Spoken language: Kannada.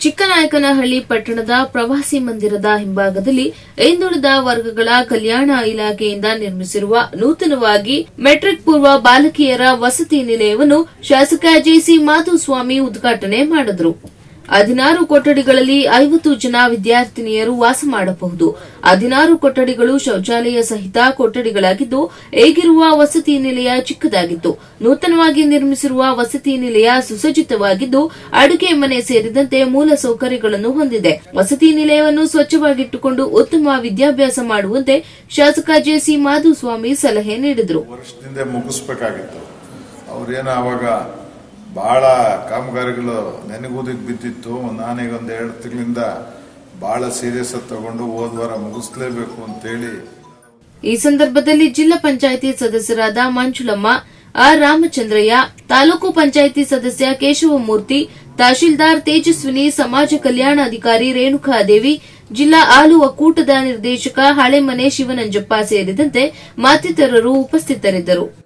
ಚಿಕ್ಕನಾಯಕನಹಳ್ಳಿ ಪಟ್ಟಣದ ಪ್ರವಾಸಿ ಮಂದಿರದ ಹಿಂಭಾಗದಲ್ಲಿ ಹಿಂದುಳಿದ ವರ್ಗಗಳ ಕಲ್ಯಾಣ ಇಲಾಖೆಯಿಂದ ನಿರ್ಮಿಸಿರುವ ನೂತನವಾಗಿ ಮೆಟ್ರಿಕ್ ಪೂರ್ವ ಬಾಲಕಿಯರ ವಸತಿ ನಿಲಯವನ್ನು ಶಾಸಕ ಜೆಸಿ ಮಾಧುಸ್ವಾಮಿ ಉದ್ಘಾಟನೆ ಮಾಡಿದರು. ಹದಿನಾರು ಕೊಠಡಿಗಳಲ್ಲಿ ಐವತ್ತು ಜನ ವಿದ್ಯಾರ್ಥಿನಿಯರು ವಾಸ ಮಾಡಬಹುದು. ಹದಿನಾರು ಕೊಠಡಿಗಳು ಶೌಚಾಲಯ ಸಹಿತ ಕೊಠಡಿಗಳಾಗಿದ್ದು ಈಗಿರುವ ವಸತಿ ನಿಲಯ ಚಿಕ್ಕದಾಗಿತ್ತು. ನೂತನವಾಗಿ ನಿರ್ಮಿಸಿರುವ ವಸತಿ ನಿಲಯ ಸುಸಜ್ಜಿತವಾಗಿದ್ದು, ಅಡುಗೆ ಮನೆ ಸೇರಿದಂತೆ ಮೂಲ ಸೌಕರ್ಯಗಳನ್ನು ಹೊಂದಿದೆ. ವಸತಿ ನಿಲಯವನ್ನು ಸ್ವಚ್ಛವಾಗಿಟ್ಟುಕೊಂಡು ಉತ್ತಮ ವಿದ್ಯಾಭ್ಯಾಸ ಮಾಡುವಂತೆ ಶಾಸಕ ಜೆಸಿ ಮಾಧುಸ್ವಾಮಿ ಸಲಹೆ ನೀಡಿದರು. ಬಹಳ ಕಾಮಗಾರಿಗಳು ನೆನಗುದಿಗೆ ಬಿದ್ದಿತ್ತು. ನಾನೀಗ ಒಂದು ಎರಡು ತಿಂಗಳಿಂದ ಬಹಳ ಸೀರಿಯಸ್ ತಗೊಂಡು ಹೋದ ವಾರ ಮುಗಿಸ್ಲೇಬೇಕು ಅಂತೇಳಿ. ಈ ಸಂದರ್ಭದಲ್ಲಿ ಜಿಲ್ಲಾ ಪಂಚಾಯಿತಿ ಸದಸ್ಯರಾದ ಮಂಜುಳಮ್ಮ, ಆರ್ ರಾಮಚಂದ್ರಯ್ಯ, ತಾಲೂಕು ಪಂಚಾಯಿತಿ ಸದಸ್ಯ ಕೇಶವಮೂರ್ತಿ, ತಹಶೀಲ್ದಾರ್ ತೇಜಸ್ವಿನಿ, ಸಮಾಜ ಕಲ್ಯಾಣ ಅಧಿಕಾರಿ ರೇಣುಕಾದೇವಿ, ಜಿಲ್ಲಾ ಹಾಲು ಒಕ್ಕೂಟದ ನಿರ್ದೇಶಕ ಹಳೆಮನೆ ಶಿವನಂಜಪ್ಪ ಸೇರಿದಂತೆ ಮತ್ತಿತರರು ಉಪಸ್ಥಿತರಿದ್ದರು.